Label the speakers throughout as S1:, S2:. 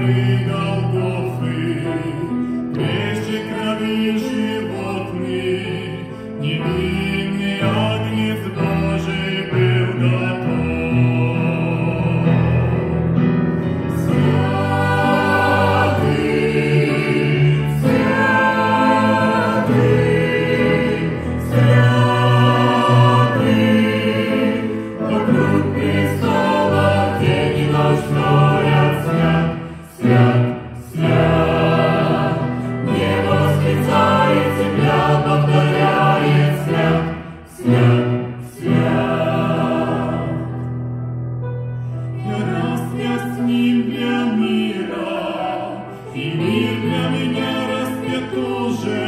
S1: Abriga o cofre повторяет свят, свят. Я ним для мира, и мир для меня распят уже.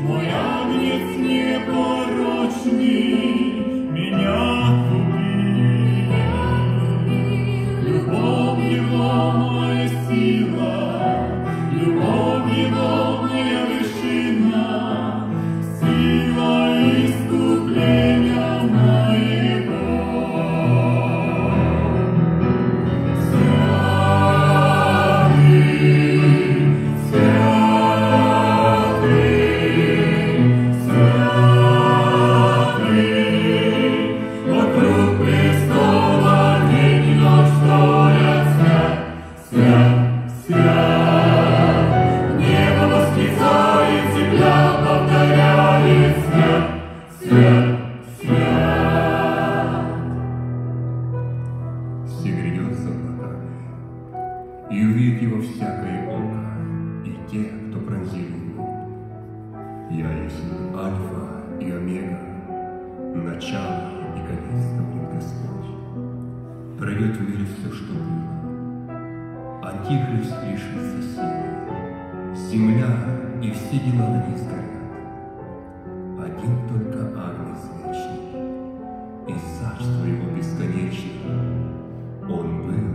S1: Мой агнец непорочный меня и
S2: увидит его всякое око, и те, кто пронзили его. Я есть Альфа и Омега, начало и конец, говорит Господь. Пройдет в мире все, что было. Антихрист лишится силы. Земля и все дела на ней сгорят. Один только Агнец вечный, и царство его бесконечно. Он был,